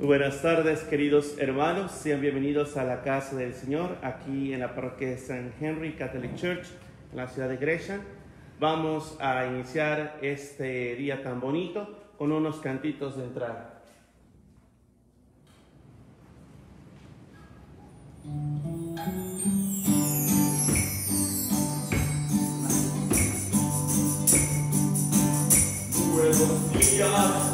Buenas tardes, queridos hermanos. Sean bienvenidos a la casa del Señor, aquí en la parroquia de San Henry Catholic Church, en la ciudad de Gresham. Vamos a iniciar este día tan bonito con unos cantitos de entrada. Buenos días.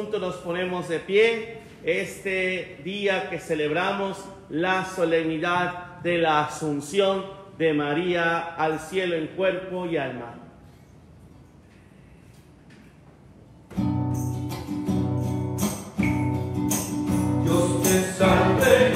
juntos nos ponemos de pie este día que celebramos la solemnidad de la asunción de María al cielo en cuerpo y alma. Dios te salve.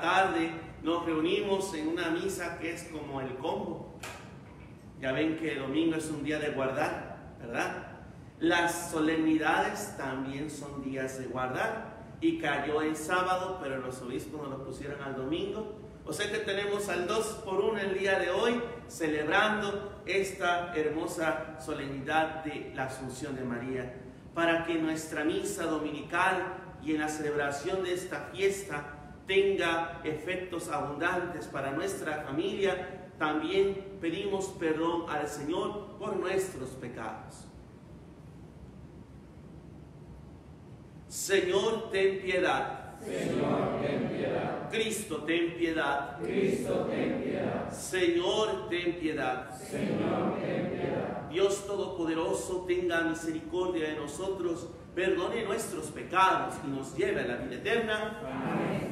Tarde nos reunimos en una misa que es como el combo. Ya ven que el domingo es un día de guardar, ¿verdad? Las solemnidades también son días de guardar y cayó en sábado, pero los obispos nos lo pusieron al domingo. O sea que tenemos al 2 por 1 el día de hoy celebrando esta hermosa solemnidad de la Asunción de María, para que nuestra misa dominical y en la celebración de esta fiesta tenga efectos abundantes para nuestra familia, también pedimos perdón al Señor por nuestros pecados. Señor, ten piedad. Señor, ten piedad. Cristo, ten piedad. Cristo, ten piedad. Señor, ten piedad. Señor, ten piedad. Dios Todopoderoso, tenga misericordia de nosotros, perdone nuestros pecados y nos lleve a la vida eterna. Amén.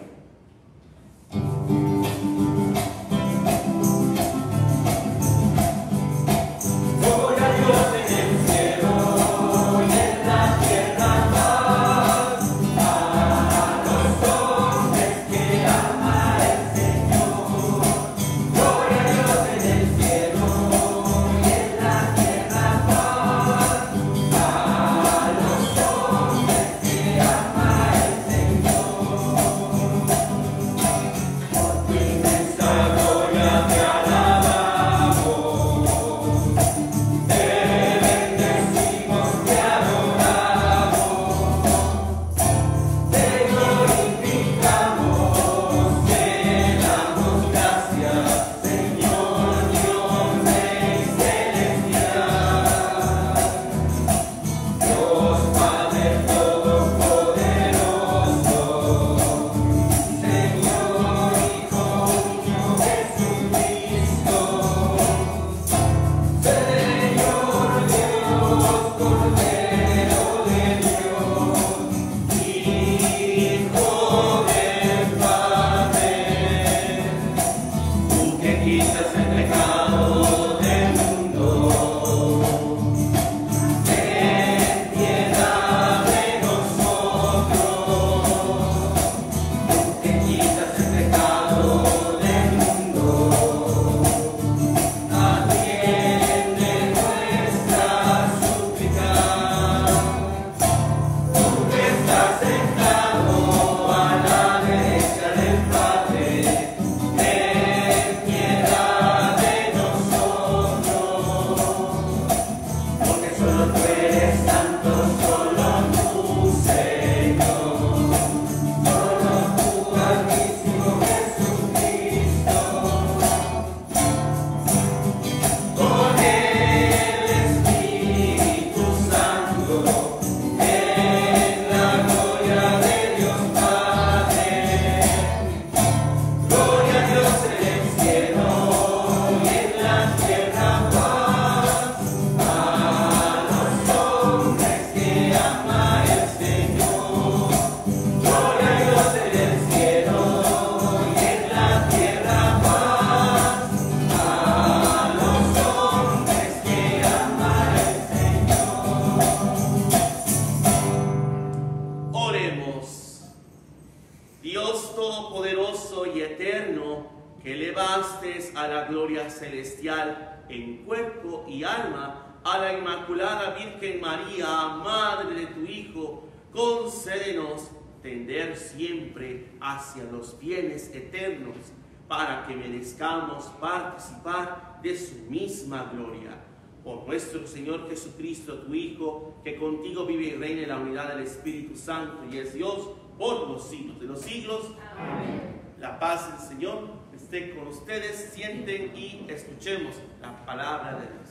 Misma gloria. Por nuestro Señor Jesucristo, tu Hijo, que contigo vive y reina en la unidad del Espíritu Santo y es Dios por los siglos de los siglos. La paz del Señor esté con ustedes. Sienten y escuchemos la palabra de Dios.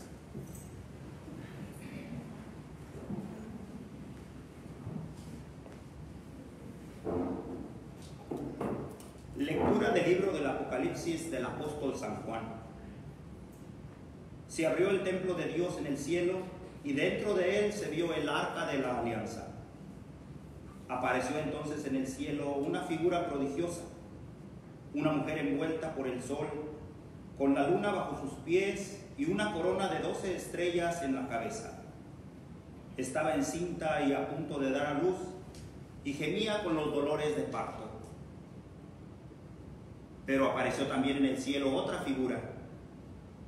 Lectura del libro del Apocalipsis del apóstol San Juan. Se abrió el templo de Dios en el cielo y dentro de él se vio el arca de la alianza. Apareció entonces en el cielo una figura prodigiosa, una mujer envuelta por el sol con la luna bajo sus pies y una corona de doce estrellas en la cabeza. Estaba encinta y a punto de dar a luz y gemía con los dolores de parto. Pero apareció también en el cielo otra figura,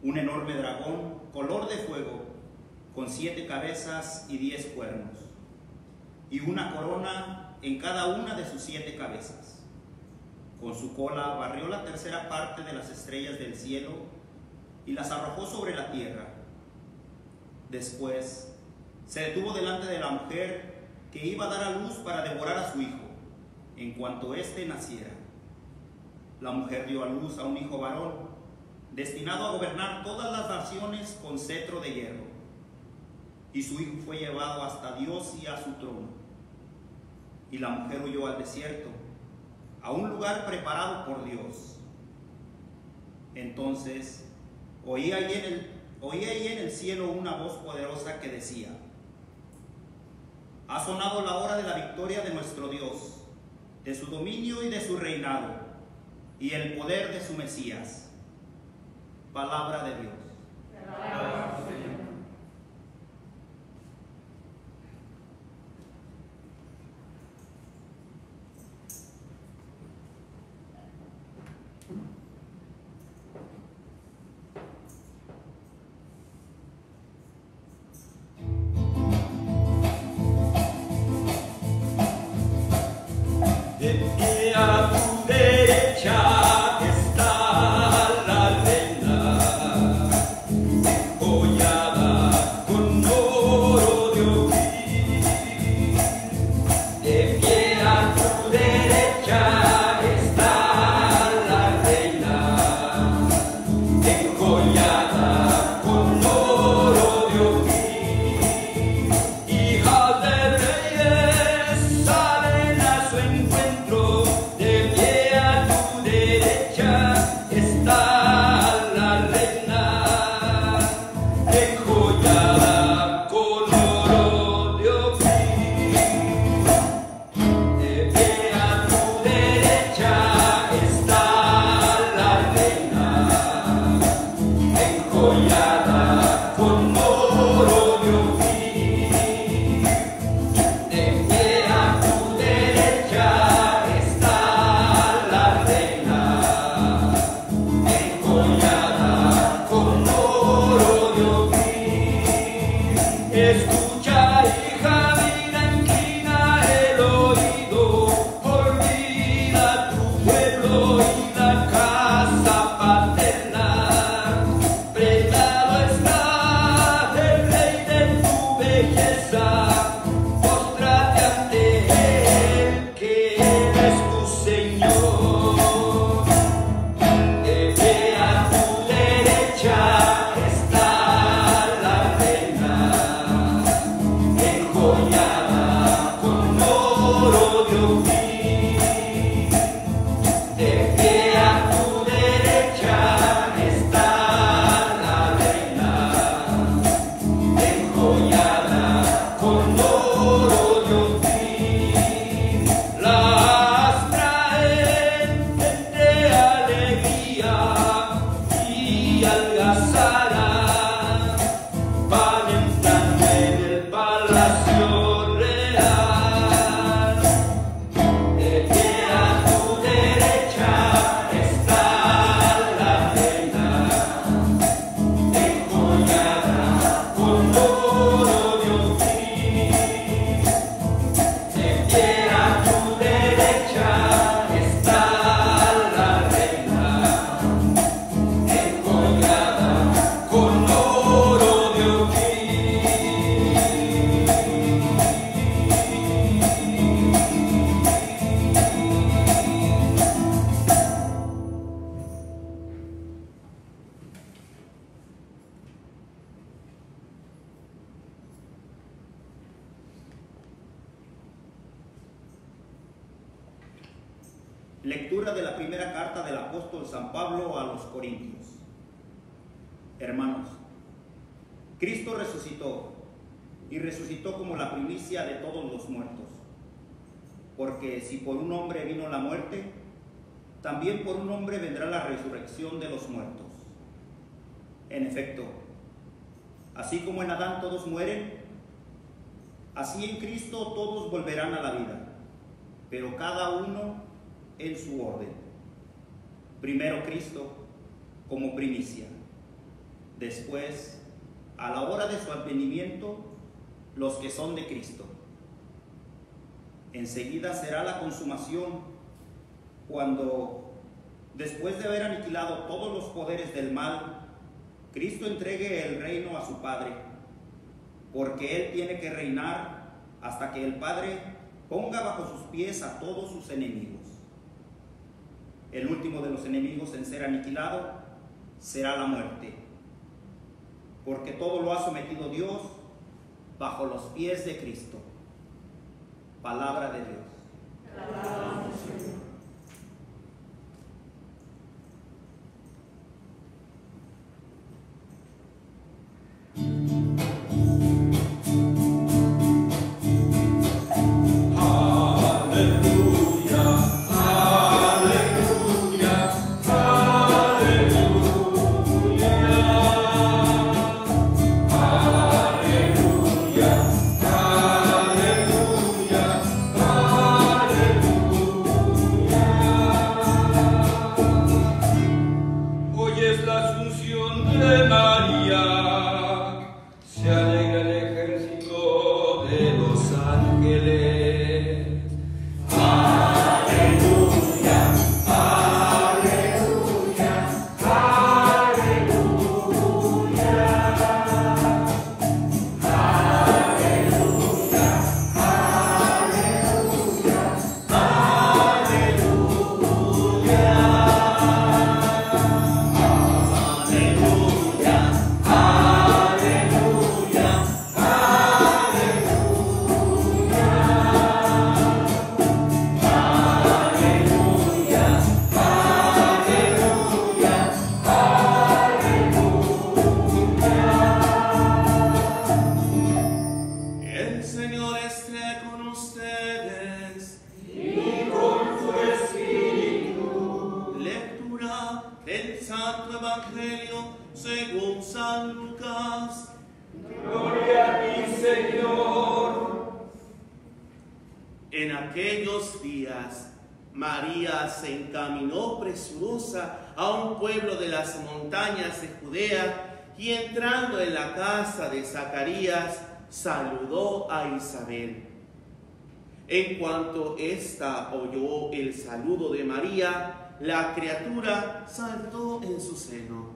un enorme dragón color de fuego, con siete cabezas y diez cuernos, y una corona en cada una de sus siete cabezas. Con su cola barrió la tercera parte de las estrellas del cielo y las arrojó sobre la tierra. Después se detuvo delante de la mujer que iba a dar a luz para devorar a su hijo, en cuanto éste naciera. La mujer dio a luz a un hijo varón, destinado a gobernar todas las naciones con cetro de hierro. Y su hijo fue llevado hasta Dios y a su trono. Y la mujer huyó al desierto, a un lugar preparado por Dios. Entonces oí ahí en el, en el cielo una voz poderosa que decía, ha sonado la hora de la victoria de nuestro Dios, de su dominio y de su reinado, y el poder de su Mesías. Palabra de Dios. Y resucitó como la primicia de todos los muertos. Porque si por un hombre vino la muerte, también por un hombre vendrá la resurrección de los muertos. En efecto, así como en Adán todos mueren, así en Cristo todos volverán a la vida, pero cada uno en su orden. Primero Cristo como primicia, después, a la hora de su advenimiento, los que son de Cristo. Enseguida será la consumación cuando, después de haber aniquilado todos los poderes del mal, Cristo entregue el reino a su Padre, porque Él tiene que reinar hasta que el Padre ponga bajo sus pies a todos sus enemigos. El último de los enemigos en ser aniquilado será la muerte, porque todo lo ha sometido Dios bajo los pies de Cristo. Palabra de Dios. Aquellos días, María se encaminó presurosa a un pueblo de las montañas de Judea y entrando en la casa de Zacarías, saludó a Isabel. En cuanto ésta oyó el saludo de María, la criatura saltó en su seno.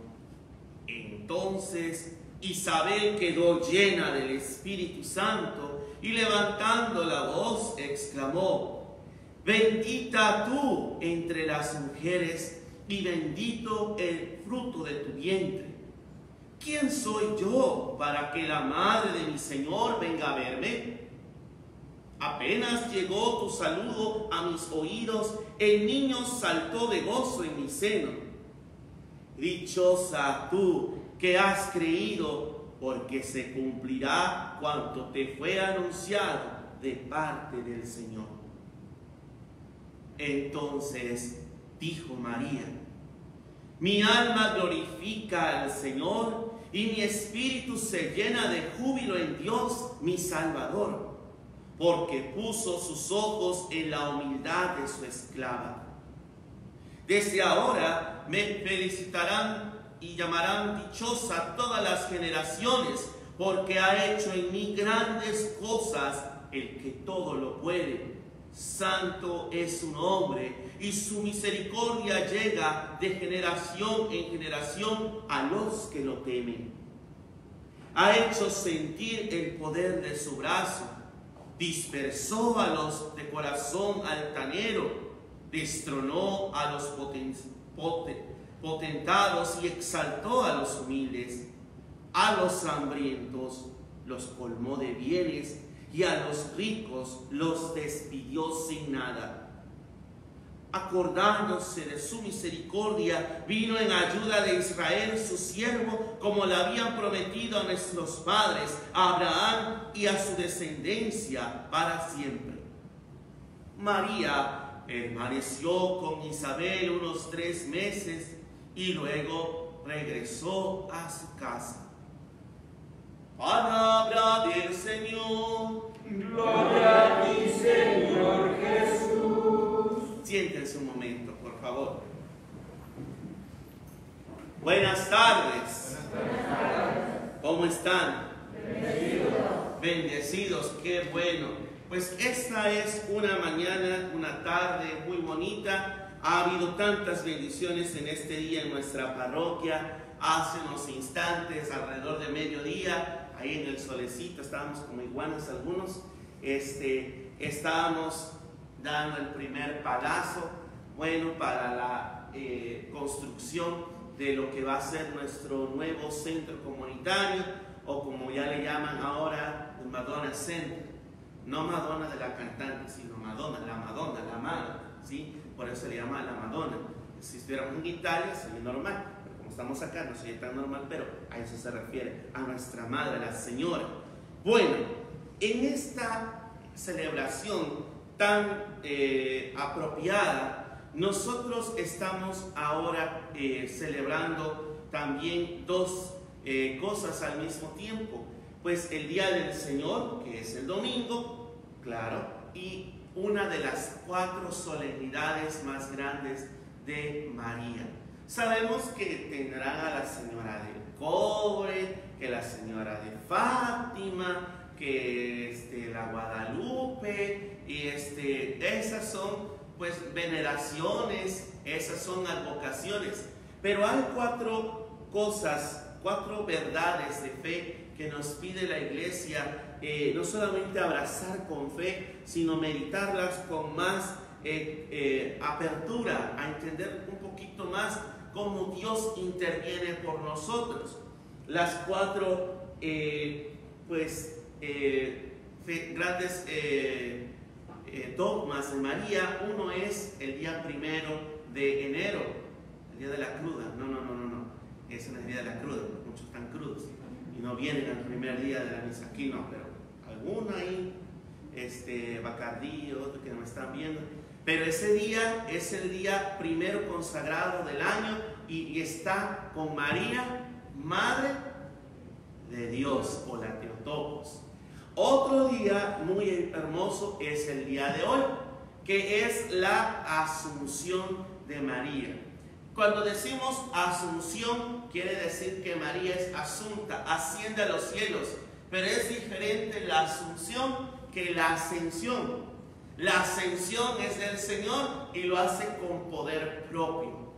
Entonces Isabel quedó llena del Espíritu Santo y levantando la voz exclamó, bendita tú entre las mujeres y bendito el fruto de tu vientre. ¿Quién soy yo para que la madre de mi Señor venga a verme? Apenas llegó tu saludo a mis oídos, el niño saltó de gozo en mi seno. Dichosa tú que has creído, porque se cumplirá cuanto te fue anunciado de parte del Señor. Entonces dijo María, mi alma glorifica al Señor y mi espíritu se llena de júbilo en Dios mi Salvador, porque puso sus ojos en la humildad de su esclava. Desde ahora me felicitarán y llamarán dichosa todas las generaciones, porque ha hecho en mí grandes cosas el que todo lo puede. Santo es su nombre y su misericordia llega de generación en generación a los que lo temen. Ha hecho sentir el poder de su brazo, dispersó a los de corazón altanero, destronó a los poten- pote- potentados y exaltó a los humildes, a los hambrientos los colmó de bienes y a los ricos los despidió sin nada. Acordándose de su misericordia, vino en ayuda de Israel su siervo, como le habían prometido a nuestros padres, a Abraham y a su descendencia para siempre. María permaneció con Isabel unos tres meses y luego regresó a su casa. Palabra del Señor. Gloria a ti, Señor Jesús. Siéntense un momento, por favor. Buenas tardes. ¿Cómo están? Bendecidos, qué bueno. Pues esta es una mañana, una tarde muy bonita. Ha habido tantas bendiciones en este día en nuestra parroquia. Hace unos instantes, alrededor de mediodía, ahí en el solecito, estábamos como iguanas algunos. Este, estábamos dando el primer palazo, bueno, para la eh, construcción de lo que va a ser nuestro nuevo centro comunitario, o como ya le llaman ahora, Madonna Center. No Madonna de la cantante, sino Madonna, la Madonna, la madre, ¿sí? Por eso se le llama la Madonna. Si estuviéramos en Italia sería normal, pero como estamos acá no sería tan normal, pero a eso se refiere, a nuestra madre, la Señora. Bueno, en esta celebración tan eh, apropiada, nosotros estamos ahora eh, celebrando también dos eh, cosas al mismo tiempo. Pues el Día del Señor, que es el domingo, claro, y una de las cuatro solemnidades más grandes de María. Sabemos que tendrán a la Señora del Cobre, que la Señora de Fátima, que este, la Guadalupe, y este, esas son pues veneraciones, esas son advocaciones. Pero hay cuatro cosas, cuatro verdades de fe que nos pide la iglesia, eh, no solamente abrazar con fe, sino meditarlas con más eh, eh, apertura, a entender un poquito más cómo Dios interviene por nosotros. Las cuatro, pues, grandes dogmas de María, uno es el día primero de enero, el día de la cruda. No, no, no, no, no. No es el día de la cruda, muchos están crudos y no vienen al primer día de la misa. Aquí no, pero alguno ahí, este, Bacardí, otro que no están viendo. Pero ese día es el día primero consagrado del año y, y está con María, Madre de Dios, o la Teotocos. Otro día muy hermoso es el día de hoy, que es la Asunción de María. Cuando decimos asunción, quiere decir que María es asunta, asciende a los cielos, pero es diferente la asunción que la ascensión. La ascensión es del Señor y lo hace con poder propio.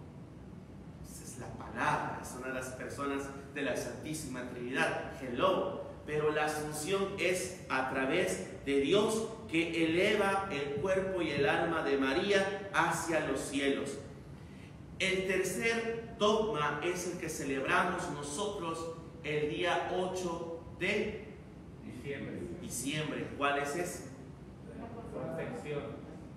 Esa es la palabra, es una de las personas de la Santísima Trinidad. Hello. Pero la asunción es a través de Dios que eleva el cuerpo y el alma de María hacia los cielos. El tercer dogma es el que celebramos nosotros el día 8 de Diciembre. diciembre. ¿Cuál es ese? Concepción.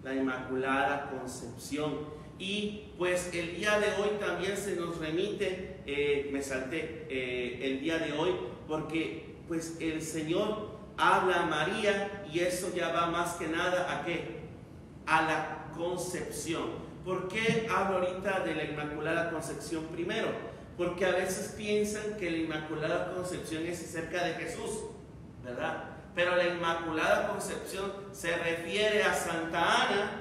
La Inmaculada Concepción. Y pues el día de hoy también se nos remite, eh, me salté eh, el día de hoy, porque pues el Señor habla a María y eso ya va más que nada a qué? A la concepción. ¿Por qué hablo ahorita de la Inmaculada Concepción primero? Porque a veces piensan que la Inmaculada Concepción es acerca de Jesús, ¿verdad? Pero la Inmaculada Concepción se refiere a Santa Ana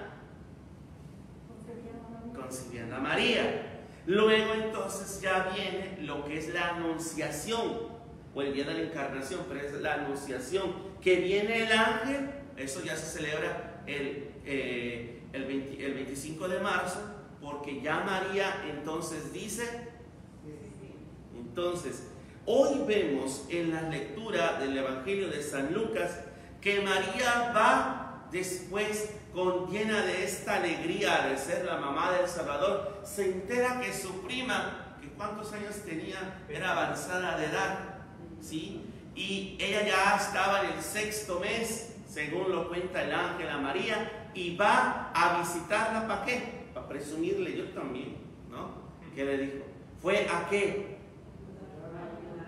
concibiendo a María. Luego entonces ya viene lo que es la Anunciación, o el día de la Encarnación, pero es la Anunciación, que viene el ángel, eso ya se celebra el... eh, el, 20 el 25 de marzo, porque ya María entonces dice, entonces, hoy vemos en la lectura del Evangelio de San Lucas que María va después con llena de esta alegría de ser la mamá del Salvador, se entera que su prima, que cuántos años tenía, era avanzada de edad, ¿sí? Y ella ya estaba en el sexto mes, según lo cuenta el ángel a María, y va a visitarla para qué? Para presumirle yo también, ¿no? ¿Qué le dijo? Fue a qué?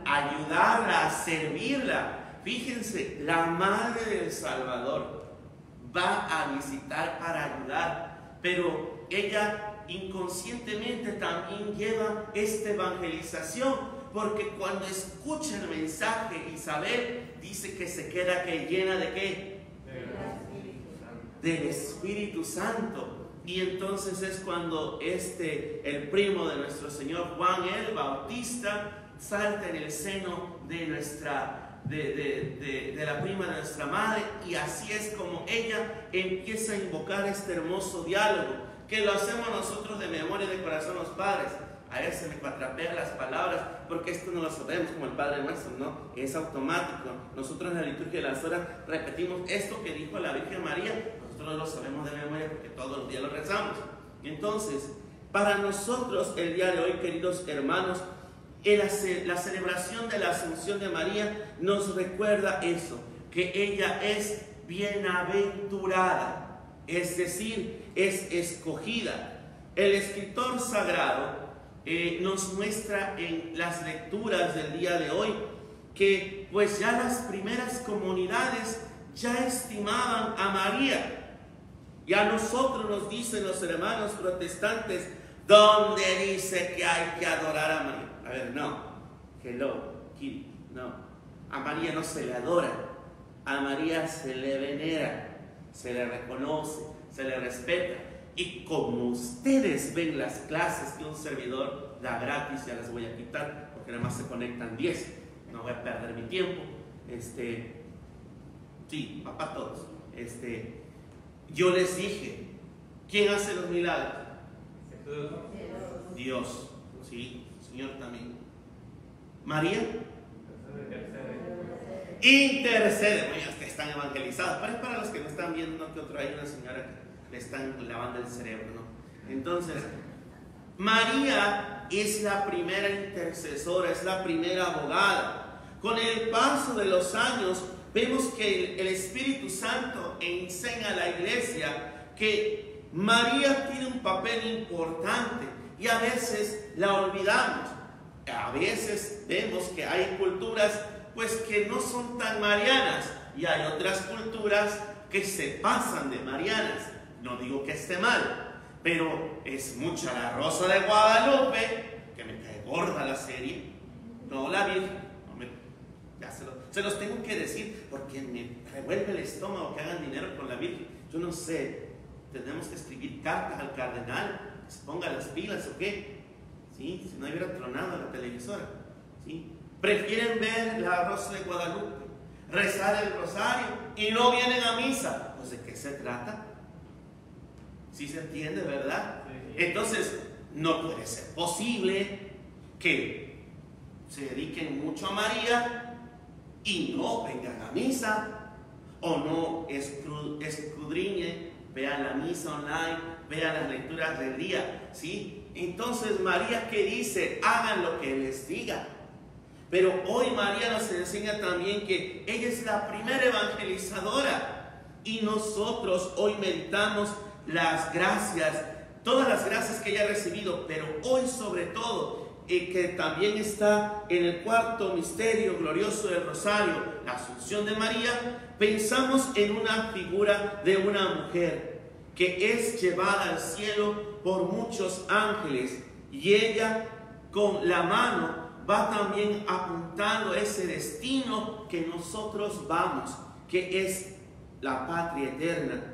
Ayudarla, a servirla. Fíjense, la madre del Salvador va a visitar para ayudar, pero ella inconscientemente también lleva esta evangelización, porque cuando escucha el mensaje Isabel dice que se queda que llena de qué? Del Espíritu Santo. Y entonces es cuando este, el primo de nuestro Señor Juan el Bautista, salta en el seno de nuestra, de, de- de- de la prima de nuestra madre, y así es como ella empieza a invocar este hermoso diálogo, que lo hacemos nosotros de memoria y de corazón los padres. A él se me cuatrapean las palabras, porque esto no lo sabemos como el Padre nuestro, ¿no? Es automático. Nosotros en la liturgia de las horas repetimos esto que dijo la Virgen María, nosotros no lo sabemos de memoria porque todos los días lo rezamos. Entonces, para nosotros el día de hoy, queridos hermanos, la celebración de la Asunción de María nos recuerda eso, que ella es bienaventurada, es decir, es escogida. El escritor sagrado eh, nos muestra en las lecturas del día de hoy que pues ya las primeras comunidades ya estimaban a María. Y a nosotros nos dicen los hermanos protestantes, ¿dónde dice que hay que adorar a María? Ver, no. Hello, kid, no. A María no se le adora, a María se le venera, se le reconoce, se le respeta. Y como ustedes ven las clases que un servidor da gratis, ya las voy a quitar, porque nada más se conectan 10. No voy a perder mi tiempo. Este, sí, para todos. Este, yo les dije, ¿quién hace los milagros? Dios, sí, Señor también. María Intercede. intercede. Bueno, que están pero es para los que no están viendo que otro hay una señora que le están lavando el cerebro, ¿no? Entonces, María es la primera intercesora, es la primera abogada. Con el paso de los años, vemos que el Espíritu Santo enseña a la iglesia que María tiene un papel importante y a veces la olvidamos. A veces vemos que hay culturas pues que no son tan marianas y hay otras culturas que se pasan de marianas. No digo que esté mal, pero es mucha la Rosa de Guadalupe, que me cae gorda la serie, no la Virgen, no me- ya se, lo- se los tengo que decir porque me revuelve el estómago que hagan dinero con la Virgen. Yo no sé, tenemos que escribir cartas al cardenal, se ponga las pilas o qué. ¿Sí? Si no hubiera tronado la televisora. ¿Sí? Prefieren ver la Rosa de Guadalupe, rezar el rosario y no vienen a misa. Pues de qué se trata? ¿Sí se entiende, verdad? Entonces, no puede ser posible que se dediquen mucho a María y no vengan a misa o no escudriñen, vean la misa online, vean las lecturas del día, ¿sí? Entonces María que dice, hagan lo que les diga. Pero hoy María nos enseña también que ella es la primera evangelizadora y nosotros hoy meditamos las gracias, todas las gracias que ella ha recibido, pero hoy sobre todo eh, que también está en el cuarto misterio glorioso del rosario, la asunción de María, pensamos en una figura de una mujer que es llevada al cielo por muchos ángeles y ella con la mano va también apuntando ese destino que nosotros vamos, que es la patria eterna.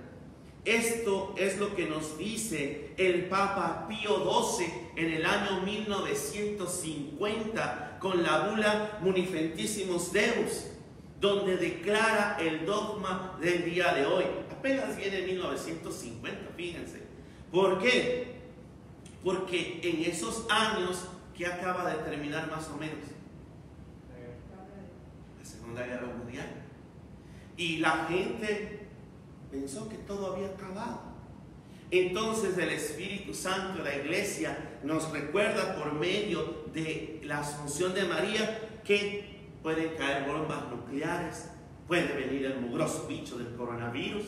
Esto es lo que nos dice el Papa Pío XII en el año 1950 con la bula Munifentissimus Deus, donde declara el dogma del día de hoy. Apenas viene en 1950, fíjense. ¿Por qué? Porque en esos años que acaba de terminar más o menos la Segunda Guerra Mundial. Y la gente pensó que todo había acabado. Entonces el Espíritu Santo de la iglesia nos recuerda por medio de la asunción de María que pueden caer bombas nucleares, puede venir el mugroso bicho del coronavirus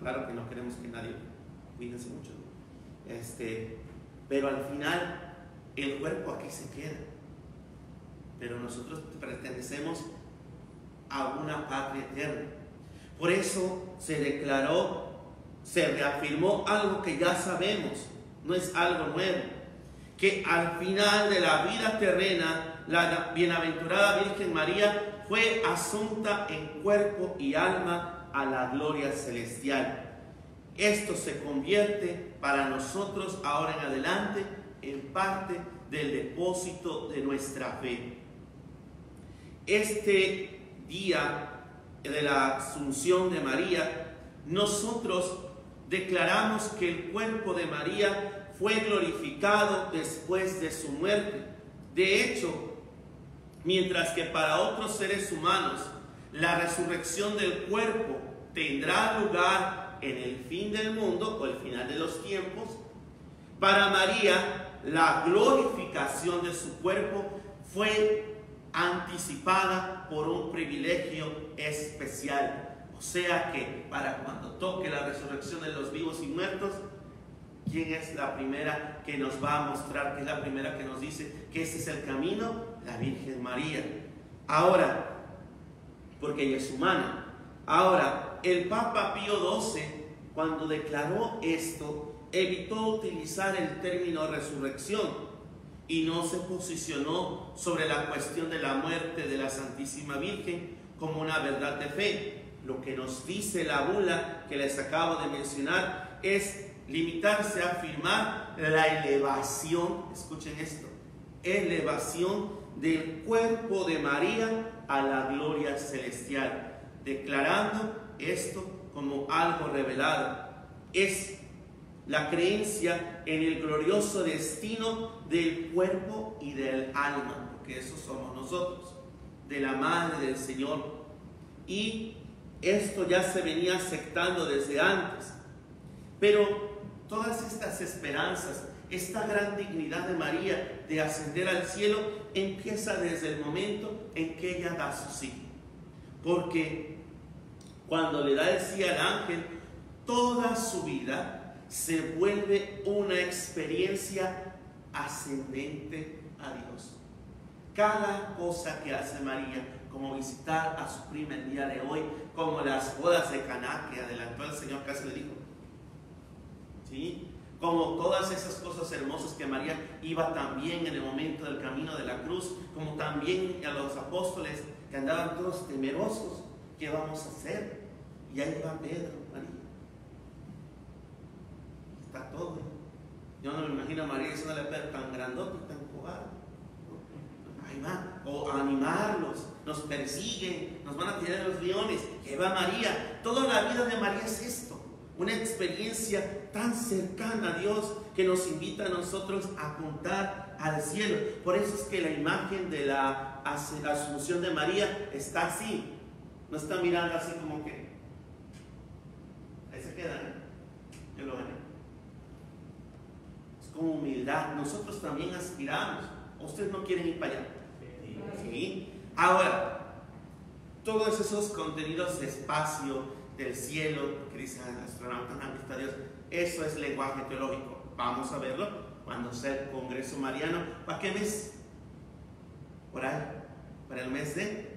Claro que no queremos que nadie, cuídense mucho. Este, pero al final el cuerpo aquí se queda. Pero nosotros pertenecemos a una patria eterna. Por eso se declaró se reafirmó algo que ya sabemos, no es algo nuevo, que al final de la vida terrena, la bienaventurada Virgen María fue asunta en cuerpo y alma a la gloria celestial. Esto se convierte para nosotros ahora en adelante en parte del depósito de nuestra fe. Este día de la Asunción de María, nosotros declaramos que el cuerpo de María fue glorificado después de su muerte. De hecho, mientras que para otros seres humanos la resurrección del cuerpo tendrá lugar en el fin del mundo o el final de los tiempos, para María la glorificación de su cuerpo fue anticipada por un privilegio especial. O sea que para cuando toque la resurrección de los vivos y muertos, ¿quién es la primera que nos va a mostrar, que es la primera que nos dice que ese es el camino? La Virgen María. Ahora, porque ella es humana. Ahora, el Papa Pío XII, cuando declaró esto, evitó utilizar el término resurrección y no se posicionó sobre la cuestión de la muerte de la Santísima Virgen como una verdad de fe. Lo que nos dice la bula que les acabo de mencionar es limitarse a afirmar la elevación, escuchen esto, elevación del cuerpo de María a la gloria celestial, declarando esto como algo revelado. Es la creencia en el glorioso destino del cuerpo y del alma, porque eso somos nosotros, de la madre del Señor. Y esto ya se venía aceptando desde antes. Pero todas estas esperanzas, esta gran dignidad de María de ascender al cielo, empieza desde el momento en que ella da su sí. Porque cuando le da el sí al ángel, toda su vida se vuelve una experiencia ascendente a Dios. Cada cosa que hace María, como visitar a su prima el día de hoy, como las bodas de Caná que adelantó el Señor casi le dijo. ¿Sí? Como todas esas cosas hermosas que María iba también en el momento del camino de la cruz, como también a los apóstoles que andaban todos temerosos, ¿qué vamos a hacer? Y ahí va Pedro, María. Está todo. Yo no me imagino a María diciéndole a Pedro tan grandote y tan cobarde. Ahí va. O animarlos. Nos persiguen. Nos van a tirar los leones. Que va María. Toda la vida de María es. Una experiencia tan cercana a Dios que nos invita a nosotros a apuntar al cielo. Por eso es que la imagen de la as- asunción de María está así. No está mirando así como que. Ahí se queda. ¿eh? Yo lo. Es como humildad. Nosotros también aspiramos. ¿O ustedes no quieren ir para allá? Sí. Ahora, todos esos contenidos de espacio, del cielo, que dice el astronauta, "Ah, aquí está Dios, eso es lenguaje teológico. Vamos a verlo cuando sea el Congreso Mariano. ¿Para qué mes? Por ahí, para el mes de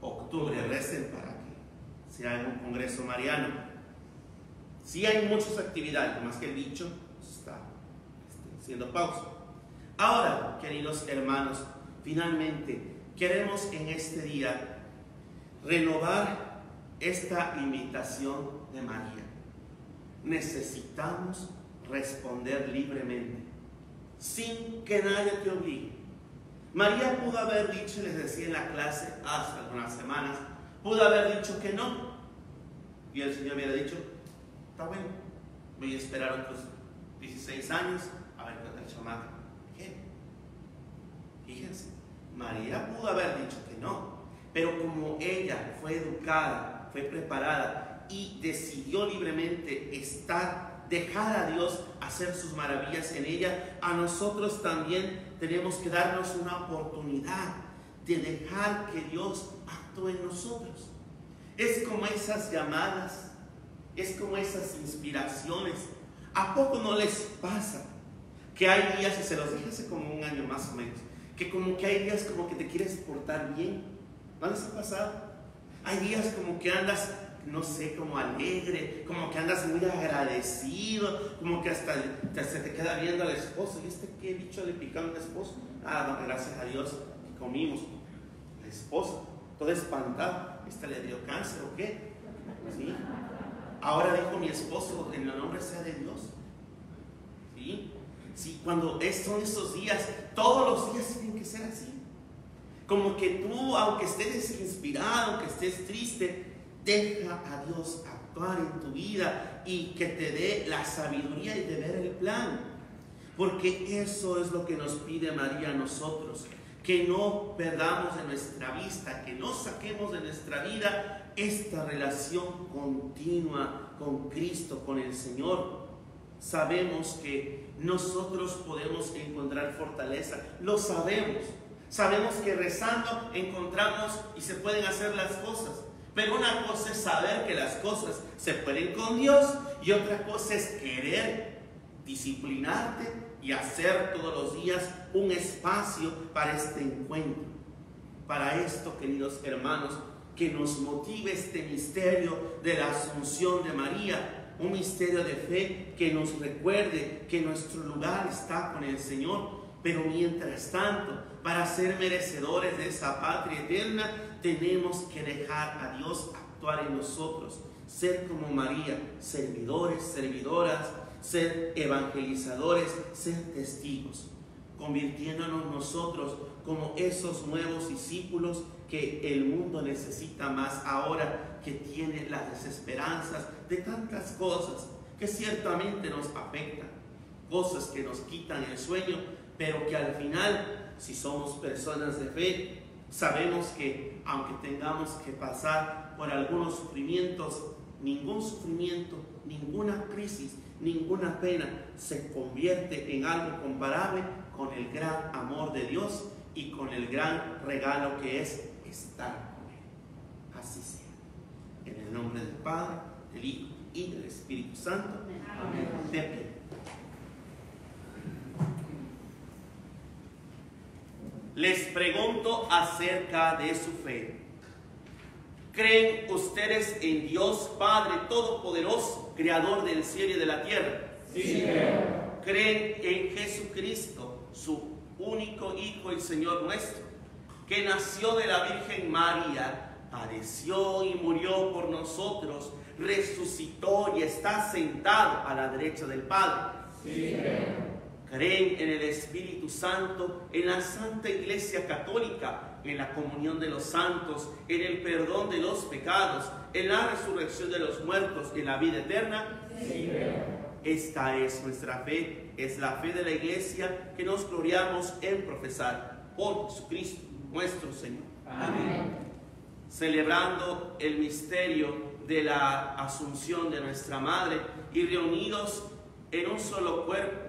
octubre. Recen para que sea un Congreso Mariano. Sí hay muchas actividades, más que el dicho está este, haciendo pausa. Ahora, queridos hermanos, finalmente queremos en este día renovar esta invitación de María. Necesitamos responder libremente, sin que nadie te obligue. María pudo haber dicho, les decía en la clase hace algunas semanas, pudo haber dicho que no. Y el Señor hubiera dicho, está bueno, voy a esperar otros 16 años a ver qué tal. ¿Qué? Fíjense, María pudo haber dicho que no, pero como ella fue educada, fue preparada y decidió libremente estar, dejar a Dios hacer sus maravillas en ella, a nosotros también tenemos que darnos una oportunidad de dejar que Dios actúe en nosotros. Es como esas llamadas, es como esas inspiraciones. ¿A poco no les pasa que hay días, y se los dije hace como un año más o menos, que como que hay días como que te quieres portar bien? ¿No les ha pasado? Hay días como que andas no sé, como alegre, como que andas muy agradecido, como que hasta se te queda viendo al esposo. ¿Y este qué bicho le picó a un esposo? Ah, gracias a Dios comimos. La esposa, toda espantada, ¿esta le dio cáncer o qué? ¿Sí? Ahora dijo mi esposo, en el nombre sea de Dios. ¿Sí? Sí, cuando son esos días, todos los días tienen que ser así. Como que tú, aunque estés desinspirado, aunque estés triste, deja a Dios actuar en tu vida y que te dé la sabiduría y de ver el plan. Porque eso es lo que nos pide María a nosotros. Que no perdamos de nuestra vista, que no saquemos de nuestra vida esta relación continua con Cristo, con el Señor. Sabemos que nosotros podemos encontrar fortaleza, lo sabemos. Sabemos que rezando encontramos y se pueden hacer las cosas. Pero una cosa es saber que las cosas se pueden con Dios y otra cosa es querer disciplinarte y hacer todos los días un espacio para este encuentro. Para esto, queridos hermanos, que nos motive este misterio de la asunción de María, un misterio de fe que nos recuerde que nuestro lugar está con el Señor. Pero mientras tanto, para ser merecedores de esa patria eterna, tenemos que dejar a Dios actuar en nosotros, ser como María, servidores, servidoras, ser evangelizadores, ser testigos, convirtiéndonos nosotros como esos nuevos discípulos que el mundo necesita más ahora que tiene las desesperanzas de tantas cosas que ciertamente nos afectan, cosas que nos quitan el sueño, pero que al final, si somos personas de fe, sabemos que aunque tengamos que pasar por algunos sufrimientos, ningún sufrimiento, ninguna crisis, ninguna pena se convierte en algo comparable con el gran amor de Dios y con el gran regalo que es estar con Él. Así sea. En el nombre del Padre, del Hijo y del Espíritu Santo. De pie. Les pregunto acerca de su fe. ¿Creen ustedes en Dios Padre Todopoderoso, Creador del cielo y de la tierra? Sí, ¿Creen en Jesucristo, su único Hijo y Señor nuestro, que nació de la Virgen María, padeció y murió por nosotros, resucitó y está sentado a la derecha del Padre? Creen en el Espíritu Santo, en la Santa Iglesia Católica, en la comunión de los santos, en el perdón de los pecados, en la resurrección de los muertos, en la vida eterna. Esta es nuestra fe, es la fe de la Iglesia que nos gloriamos en profesar por Jesucristo, nuestro Señor. Celebrando el misterio de la asunción de nuestra Madre y reunidos en un solo cuerpo,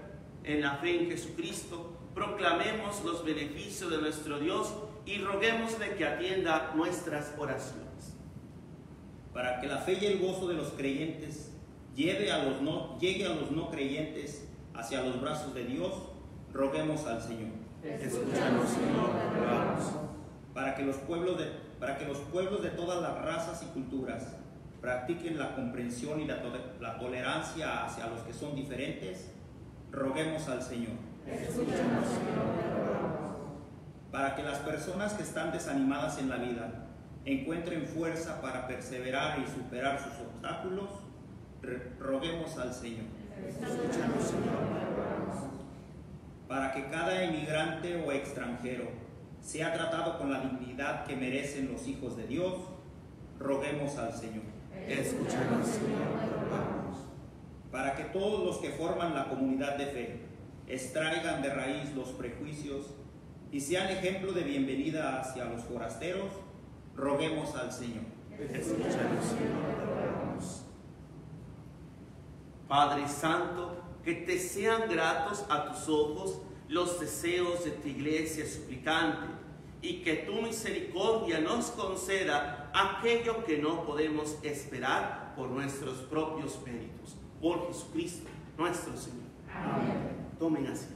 en la fe en Jesucristo, proclamemos los beneficios de nuestro Dios y roguémosle que atienda nuestras oraciones. para que la fe y el gozo de los creyentes lleve a los no, llegue a los no creyentes hacia los brazos de Dios, roguemos al Señor. Escúchanos, Señor, rogamos. Para que los pueblos de, para que los pueblos de todas las razas y culturas practiquen la comprensión y la, to- la tolerancia hacia los que son diferentes, roguemos al Señor. Para que las personas que están desanimadas en la vida encuentren fuerza para perseverar y superar sus obstáculos, roguemos al Señor. Para que cada emigrante o extranjero sea tratado con la dignidad que merecen los hijos de Dios, roguemos al Señor. Escúchanos, Señor. Para que todos los que forman la comunidad de fe extraigan de raíz los prejuicios y sean ejemplo de bienvenida hacia los forasteros, roguemos al Señor. Escúchanos. Padre Santo, que te sean gratos a tus ojos los deseos de tu iglesia suplicante y que tu misericordia nos conceda aquello que no podemos esperar por nuestros propios méritos. Por Jesucristo, nuestro Señor. Tomen asiento.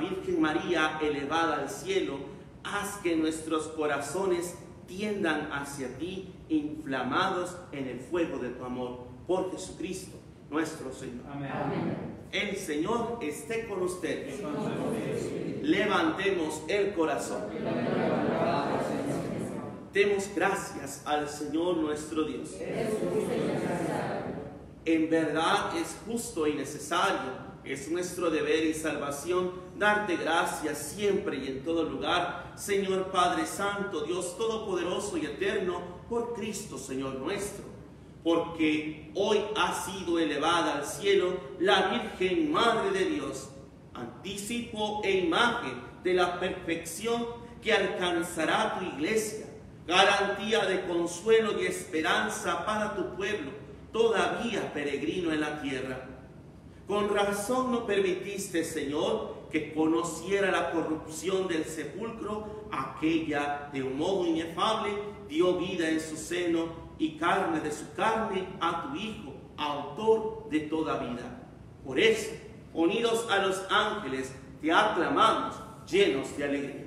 Virgen María elevada al cielo, haz que nuestros corazones tiendan hacia ti, inflamados en el fuego de tu amor, por Jesucristo, nuestro Señor. El Señor esté con ustedes. Levantemos el corazón. Demos gracias al Señor nuestro Dios. En verdad es justo y necesario, es nuestro deber y salvación darte gracias siempre y en todo lugar, Señor Padre Santo, Dios Todopoderoso y Eterno, por Cristo, Señor nuestro. Porque hoy ha sido elevada al cielo la Virgen Madre de Dios, anticipo e imagen de la perfección que alcanzará tu iglesia, garantía de consuelo y esperanza para tu pueblo, todavía peregrino en la tierra. Con razón no permitiste, Señor, que conociera la corrupción del sepulcro, aquella de un modo inefable dio vida en su seno y carne de su carne a tu Hijo, autor de toda vida. Por eso, unidos a los ángeles, te aclamamos llenos de alegría.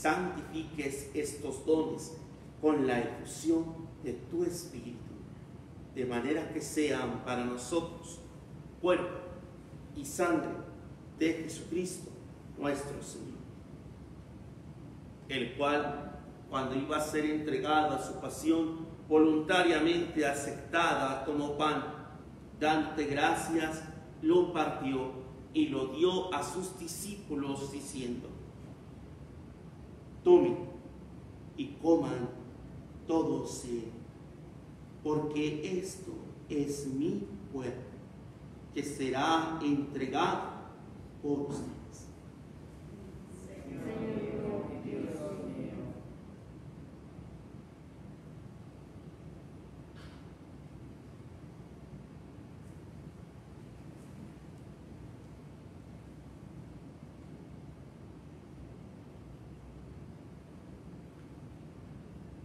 Santifiques estos dones con la efusión de tu Espíritu, de manera que sean para nosotros cuerpo y sangre de Jesucristo nuestro Señor, el cual, cuando iba a ser entregado a su pasión, voluntariamente aceptada, tomó pan, dante gracias, lo partió y lo dio a sus discípulos diciendo, tomen y coman todos porque esto es mi cuerpo, que será entregado por ustedes.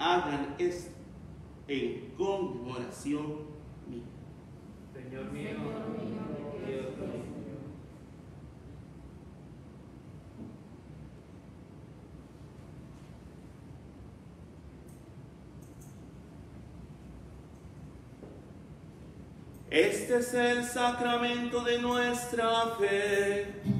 Hagan esto en conmemoración mía. Señor mío, Dios mío. Este es el sacramento de nuestra fe.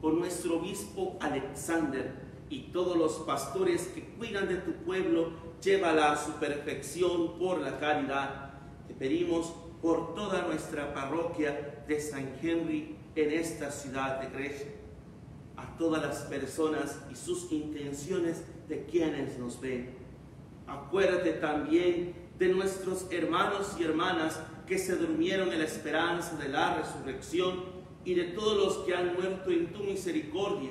con nuestro obispo Alexander y todos los pastores que cuidan de tu pueblo, llévala a su perfección por la caridad. Te pedimos por toda nuestra parroquia de San Henry en esta ciudad de Grecia, a todas las personas y sus intenciones de quienes nos ven. Acuérdate también de nuestros hermanos y hermanas que se durmieron en la esperanza de la resurrección y de todos los que han muerto en tu misericordia.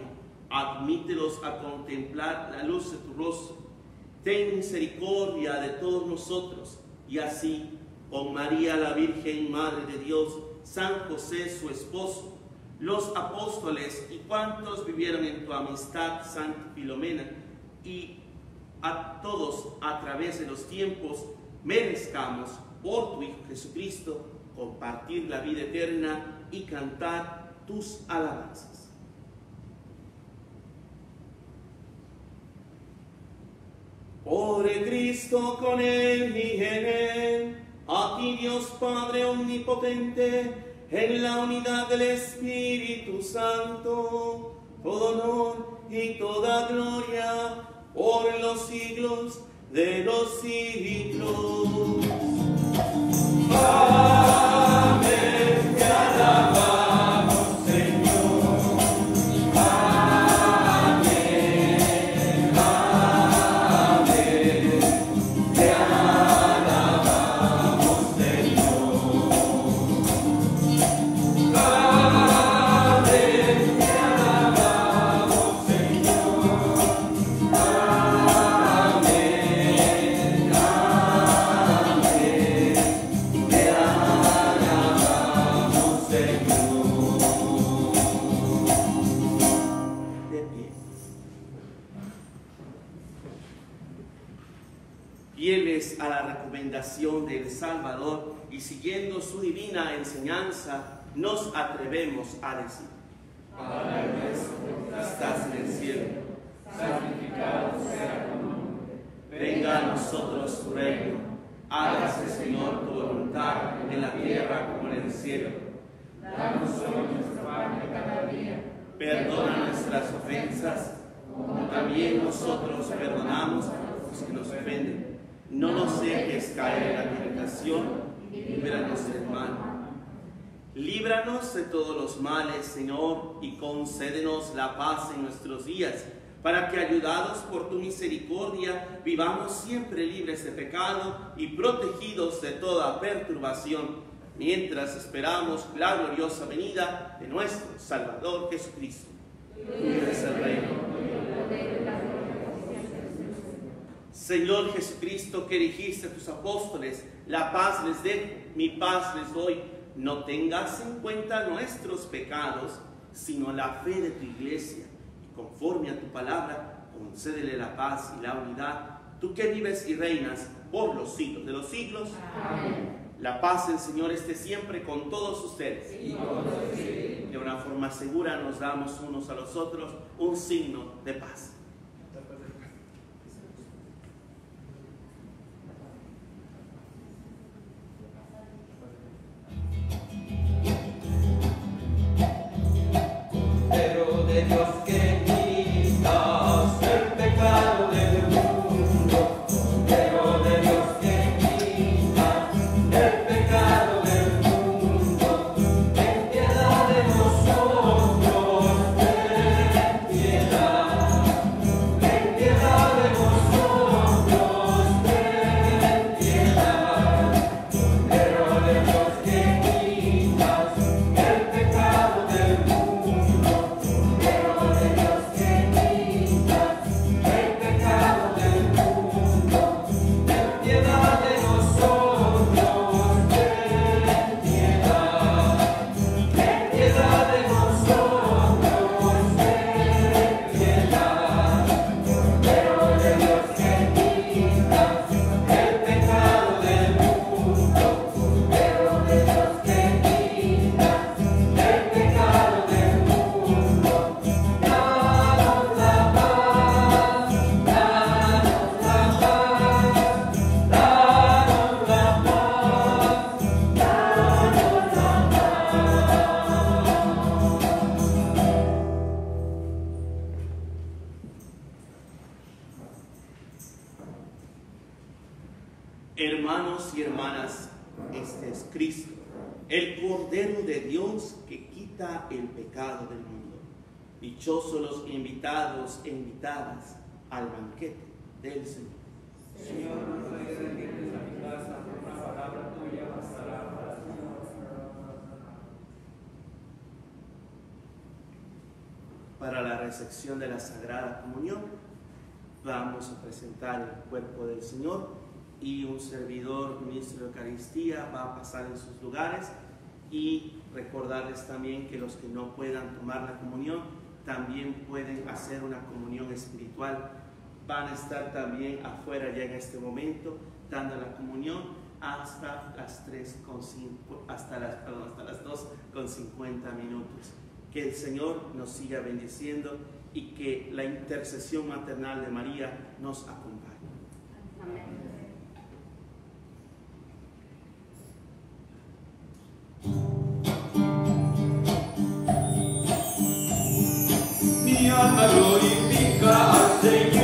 Admítelos a contemplar la luz de tu rostro. Ten misericordia de todos nosotros y así con María la Virgen Madre de Dios, San José su esposo, los apóstoles y cuantos vivieron en tu amistad, Santa Filomena, y a todos a través de los tiempos, merezcamos por tu Hijo Jesucristo compartir la vida eterna y cantar tus alabanzas. Por el Cristo con él y en él, a ti Dios Padre omnipotente, en la unidad del Espíritu Santo, todo honor y toda gloria por los siglos de los siglos. Amén. Te nos atrevemos a decir, Padre nuestro que estás en el cielo, santificado sea tu nombre. venga a nosotros tu reino, hágase Señor tu voluntad en la tierra como en el cielo. Danos hoy nuestro pan de cada día. Perdona nuestras ofensas, como también nosotros perdonamos a los que nos ofenden. No nos dejes caer en la tentación y líbranos del mal. Líbranos de todos los males, Señor, y concédenos la paz en nuestros días, para que, ayudados por tu misericordia, vivamos siempre libres de pecado y protegidos de toda perturbación, mientras esperamos la gloriosa venida de nuestro Salvador Jesucristo. Señor Jesucristo, que dijiste a tus apóstoles, la paz les dejo, mi paz les doy. No tengas en cuenta nuestros pecados, sino la fe de tu iglesia. Y conforme a tu palabra, concédele la paz y la unidad. Tú que vives y reinas por los siglos de los siglos. La paz del Señor esté siempre con todos ustedes. De una forma segura nos damos unos a los otros un signo de paz. Dichosos los invitados e invitadas al banquete del Señor. Señor, no dejes a mi casa, una palabra tuya bastará para ti. Para la recepción de la Sagrada Comunión, vamos a presentar el cuerpo del Señor y un servidor, ministro de Eucaristía, va a pasar en sus lugares y recordarles también que los que no puedan tomar la comunión también pueden hacer una comunión espiritual. Van a estar también afuera ya en este momento dando la comunión hasta las 3 con cinco- hasta las, perdón, hasta las 2 con 50 minutos. Que el Señor nos siga bendiciendo y que la intercesión maternal de María nos acompañe. Glorifica al Señor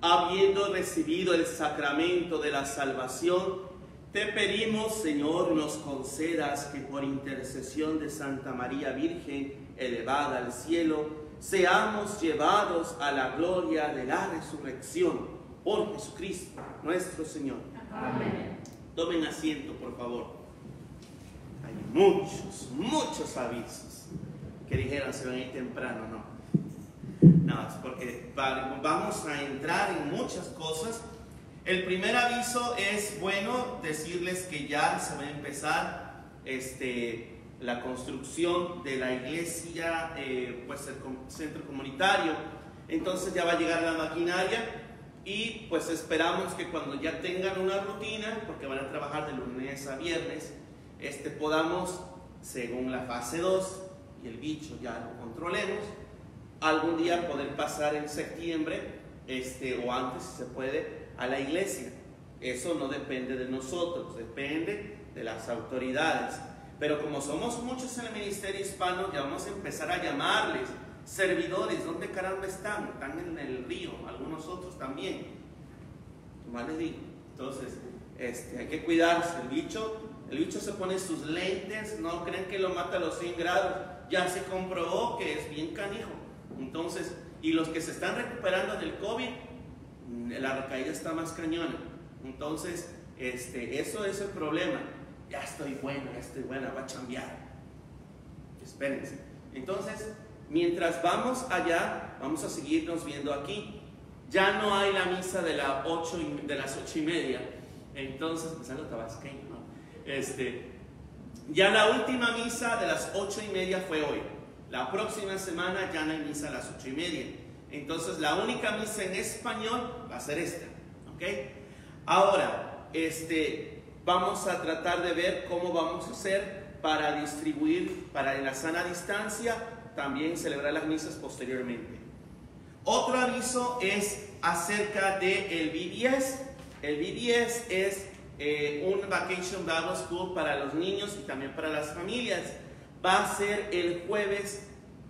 Habiendo recibido el sacramento de la salvación, te pedimos, Señor, nos concedas que por intercesión de Santa María Virgen, elevada al cielo, seamos llevados a la gloria de la resurrección por Jesucristo, nuestro Señor. Amén. Tomen asiento, por favor. Hay muchos, muchos avisos que dijeron se van a ir temprano, no. No, porque va- vamos a entrar en muchas cosas. El primer aviso es bueno decirles que ya se va a empezar este, la construcción de la iglesia, eh, pues el centro comunitario. Entonces ya va a llegar la maquinaria y pues esperamos que cuando ya tengan una rutina, porque van a trabajar de lunes a viernes, este, podamos, según la fase 2 y el bicho ya lo controlemos, algún día poder pasar en septiembre este, o antes si se puede a la iglesia. Eso no depende de nosotros, depende de las autoridades. Pero como somos muchos en el ministerio hispano, ya vamos a empezar a llamarles servidores. ¿Dónde caramba están? Están en el río, algunos otros también. Más les digo. Entonces, este, hay que cuidarse. El bicho, el bicho se pone sus lentes, no creen que lo mata a los 100 grados. Ya se comprobó que es bien canijo. Entonces, y los que se están recuperando del COVID, mm, la recaída está más cañona. Entonces, este, eso es el problema. Ya estoy buena, ya estoy buena, va a cambiar. Espérense. Entonces, mientras vamos allá, vamos a seguirnos viendo aquí. Ya no hay la misa de, la ocho de las ocho y media. Entonces, pues algo tabasqueño. Este, ya la última misa de las ocho y media fue hoy. La próxima semana ya no hay misa a las ocho y media. Entonces, la única misa en español va a ser esta. ¿Ok? Ahora, este, vamos a tratar de ver cómo vamos a hacer para distribuir, para en la sana distancia, también celebrar las misas posteriormente. Otro aviso es acerca del BBS. El BBS es eh, un Vacation Bible School para los niños y también para las familias. Va a ser el jueves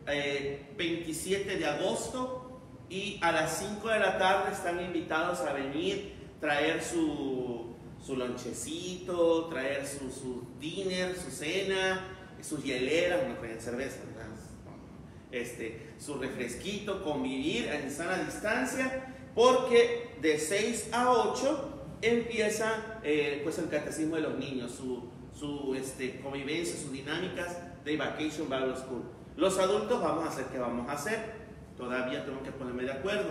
eh, 27 de agosto y a las 5 de la tarde están invitados a venir, traer su, su lonchecito, traer su, su dinner, su cena, sus hieleras, no traen cerveza, este, su refresquito, convivir en sana distancia, porque de 6 a 8 empieza eh, pues el catecismo de los niños, su, su este, convivencia, sus dinámicas de Vacation Bible School. Los adultos vamos a hacer qué vamos a hacer, todavía tengo que ponerme de acuerdo,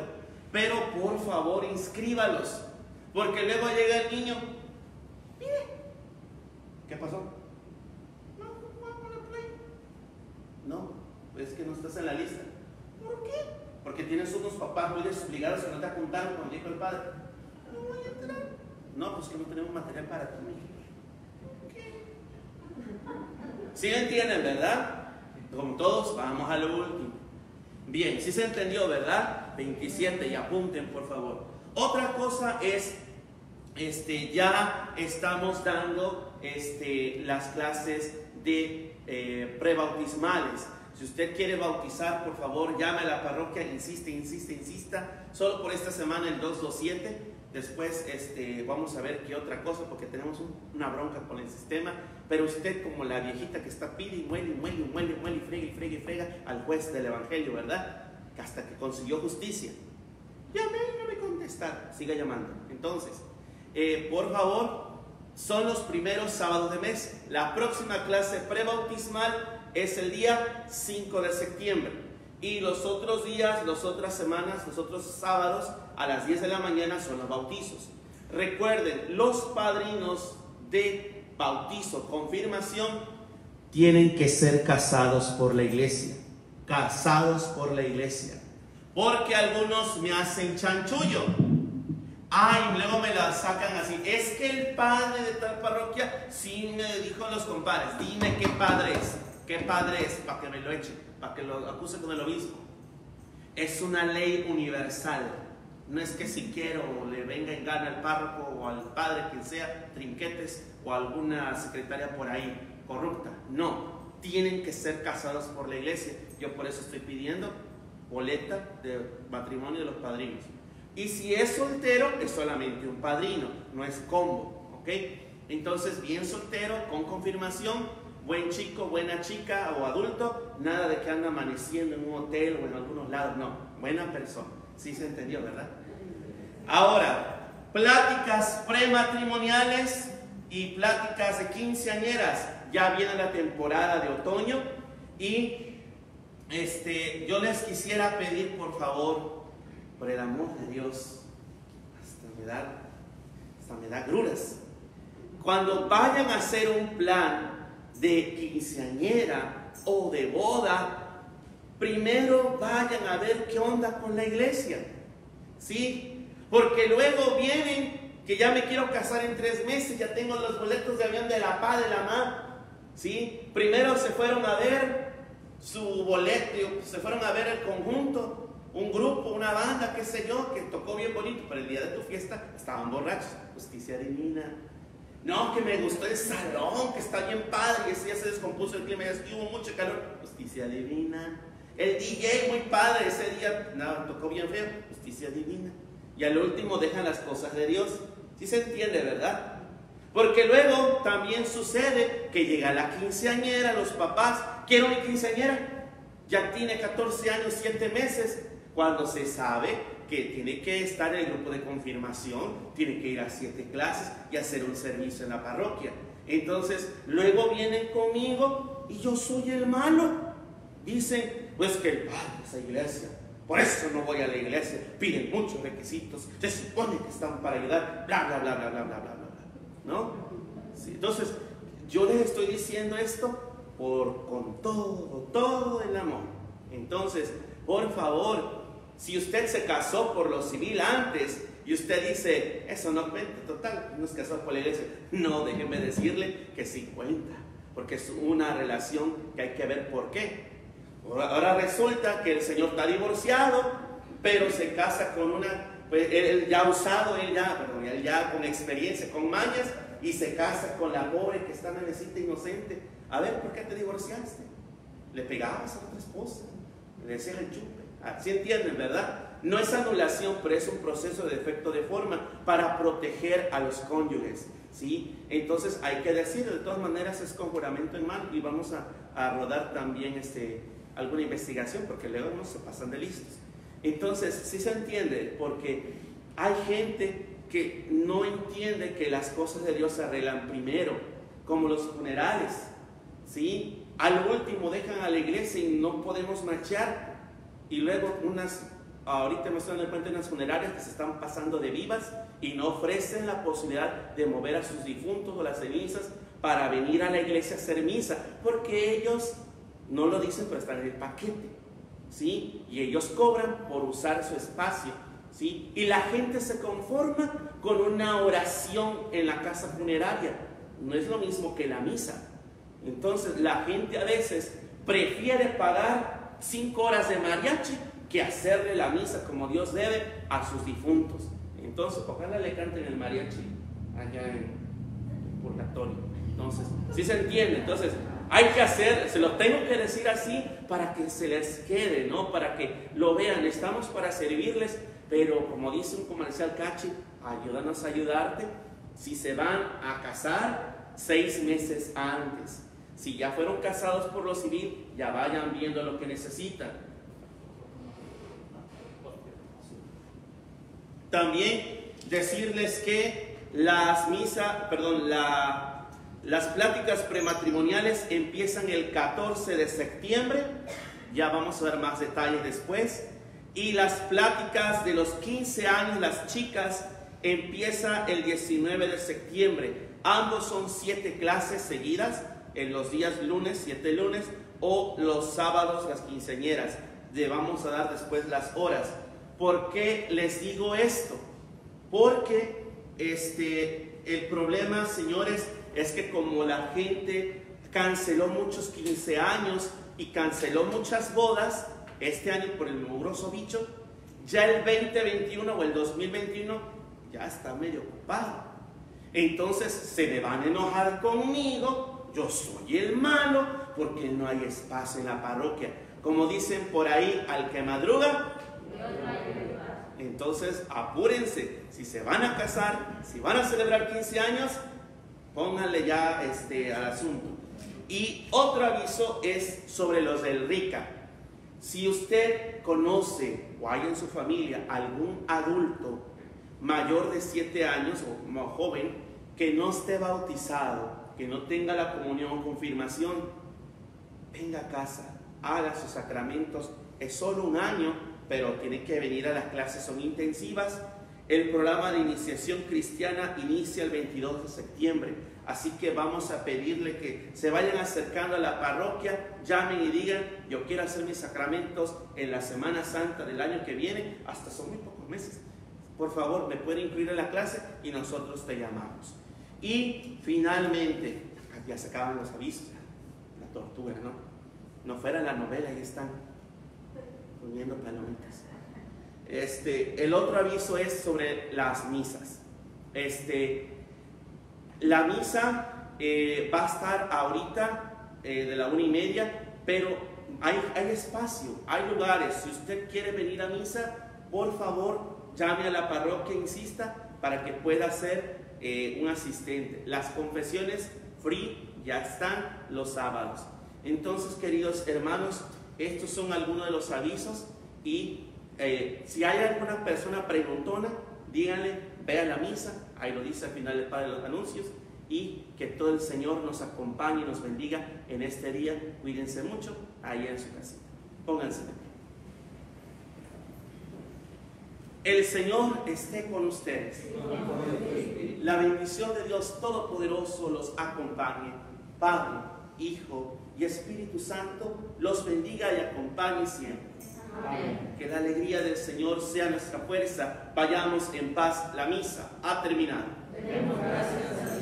pero por favor inscríbalos, porque luego llega el niño, mire, ¿qué pasó? No, no play. No, es que no estás en la lista. ¿Por qué? Porque tienes unos papás muy desobligados que no te apuntaron cuando dijo el padre. No voy a entrar. No, pues que no tenemos material para ti, mijo. ¿Qué? ¿Sí me entienden, verdad? Con todos, vamos a lo último. Bien, sí se entendió, ¿verdad? 27 y apunten, por favor. Otra cosa es, este, ya estamos dando este, las clases de eh, prebautismales. Si usted quiere bautizar, por favor, llame a la parroquia, insiste, insiste, insista. Solo por esta semana el 227. Después este, vamos a ver qué otra cosa, porque tenemos un- una bronca con el sistema. Pero usted, como la viejita que está pide y muele, muele, muele, muele, y frega, y frega, y frega al juez del evangelio, ¿verdad? Hasta que consiguió justicia. Llamé y no me contestaron. Siga llamando. Entonces, eh, por favor, son los primeros sábados de mes. La próxima clase prebautismal es el día 5 de septiembre. Y los otros días, las otras semanas, los otros sábados a las 10 de la mañana son los bautizos. Recuerden, los padrinos de bautizo, confirmación, tienen que ser casados por la iglesia. Casados por la iglesia. Porque algunos me hacen chanchullo. Ay, luego me la sacan así. Es que el padre de tal parroquia sí me dijo a los compadres, dime qué padre es, qué padre es, para que me lo echen, para que lo acuse con el obispo. Es una ley universal. No es que si quiero le venga en gana al párroco o al padre, quien sea, trinquetes o alguna secretaria por ahí corrupta. No, tienen que ser casados por la iglesia. Yo por eso estoy pidiendo boleta de matrimonio de los padrinos. Y si es soltero, es solamente un padrino, no es combo, ¿ok? Entonces, bien soltero, con confirmación, buen chico, buena chica o adulto, nada de que anda amaneciendo en un hotel o en algunos lados, no, buena persona. Sí se entendió, ¿verdad? Ahora, pláticas prematrimoniales y pláticas de quinceañeras. Ya viene la temporada de otoño y este, yo les quisiera pedir, por favor, por el amor de Dios, hasta me da, hasta me da gruras. Cuando vayan a hacer un plan de quinceañera o de boda, primero vayan a ver qué onda con la iglesia. ¿Sí? Porque luego vienen que ya me quiero casar en tres meses, ya tengo los boletos de avión de la pa, de la ma. ¿Sí? Primero se fueron a ver su boleto, se fueron a ver el conjunto, un grupo, una banda, qué sé yo, que tocó bien bonito, pero el día de tu fiesta estaban borrachos. Justicia divina. No, que me gustó el salón, que está bien padre, y ese día se descompuso el clima, y hubo mucho calor. Justicia divina. El DJ muy padre, ese día no, tocó bien feo. Justicia divina. Y al último dejan las cosas de Dios. ¿Sí se entiende, verdad? Porque luego también sucede que llega la quinceañera, los papás, quiero mi quinceañera. Ya tiene 14 años, 7 meses, cuando se sabe que tiene que estar en el grupo de confirmación, tiene que ir a siete clases y hacer un servicio en la parroquia. Entonces, luego vienen conmigo y yo soy el malo. Dicen, pues que, ay, esa iglesia, por eso no voy a la iglesia. Piden muchos requisitos. Se supone que están para ayudar. Bla, bla, bla, bla, bla, bla, bla. bla. ¿No? Sí, entonces, yo les estoy diciendo esto por, con todo, todo el amor. Entonces, por favor, si usted se casó por lo civil antes y usted dice, eso no cuenta, total, no es casado por la iglesia. No, déjeme decirle que sí cuenta, porque es una relación que hay que ver por qué Ahora resulta que el señor está divorciado, pero se casa con una, pues, él ya usado, él ya, perdón, él ya con experiencia, con mañas, y se casa con la pobre que está necesita inocente. A ver, ¿por qué te divorciaste? Le pegabas a otra esposa, le decías el chupe. Así entienden, ¿verdad? No es anulación, pero es un proceso de defecto de forma para proteger a los cónyuges. ¿sí? Entonces hay que decirlo, de todas maneras es con juramento en mano y vamos a rodar también este, alguna investigación porque luego no se pasan de listos. Entonces, sí se entiende, porque hay gente que no entiende que las cosas de Dios se arreglan primero, como los funerales, ¿sí? Al último dejan a la iglesia y no podemos marchar, y luego unas, ahorita me están en el puente unas funerarias que se están pasando de vivas y no ofrecen la posibilidad de mover a sus difuntos o las cenizas para venir a la iglesia a hacer misa, porque ellos no lo dicen, pero están en el paquete, ¿sí? Y ellos cobran por usar su espacio, ¿sí? Y la gente se conforma con una oración en la casa funeraria. No es lo mismo que la misa. Entonces la gente a veces prefiere pagar cinco horas de mariachi que hacerle la misa como Dios debe a sus difuntos. Entonces, ojalá le canten el mariachi allá en el purgatorio. Entonces, si se entiende. Entonces, hay que hacer, se lo tengo que decir así para que se les quede, ¿no? Para que lo vean. Estamos para servirles, pero como dice un comercial cachi, ayúdanos a ayudarte. Si se van a casar, seis meses antes. Si ya fueron casados por lo civil, ya vayan viendo lo que necesitan. También decirles que las misas, perdón, la, las pláticas prematrimoniales empiezan el 14 de septiembre. Ya vamos a ver más detalles después. Y las pláticas de los 15 años, las chicas, empieza el 19 de septiembre. Ambos son siete clases seguidas en los días lunes, siete lunes, o los sábados las quinceañeras. le vamos a dar después las horas. ¿Por qué les digo esto? Porque este, el problema, señores, es que como la gente canceló muchos 15 años y canceló muchas bodas, este año por el mugroso bicho, ya el 2021 o el 2021 ya está medio ocupado. Entonces se me van a enojar conmigo, yo soy el malo, porque no hay espacio en la parroquia. Como dicen por ahí, al que madruga, entonces apúrense, si se van a casar, si van a celebrar 15 años, pónganle ya este, al asunto. Y otro aviso es sobre los del RICA. Si usted conoce o hay en su familia algún adulto mayor de 7 años o más joven que no esté bautizado, que no tenga la comunión o confirmación, venga a casa, haga sus sacramentos. Es solo un año, pero tiene que venir a las clases, son intensivas. El programa de iniciación cristiana inicia el 22 de septiembre, así que vamos a pedirle que se vayan acercando a la parroquia, llamen y digan, yo quiero hacer mis sacramentos en la Semana Santa del año que viene, hasta son muy pocos meses. Por favor, me puede incluir en la clase y nosotros te llamamos. Y finalmente, ya se acaban los avisos, la tortura, ¿no? No fuera la novela, ahí están poniendo palomitas. Este, el otro aviso es sobre las misas. Este, la misa eh, va a estar ahorita eh, de la una y media, pero hay, hay espacio, hay lugares. Si usted quiere venir a misa, por favor, llame a la parroquia, insista, para que pueda ser eh, un asistente. Las confesiones free ya están los sábados. Entonces, queridos hermanos, estos son algunos de los avisos y eh, si hay alguna persona preguntona, díganle, ve a la misa, ahí lo dice al final del Padre los Anuncios, y que todo el Señor nos acompañe y nos bendiga en este día. Cuídense mucho ahí en su casita. Pónganse. El Señor esté con ustedes. La bendición de Dios Todopoderoso los acompañe. Padre, Hijo y Espíritu Santo los bendiga y acompañe siempre. Que la alegría del Señor sea nuestra fuerza. Vayamos en paz. La misa ha terminado. Gracias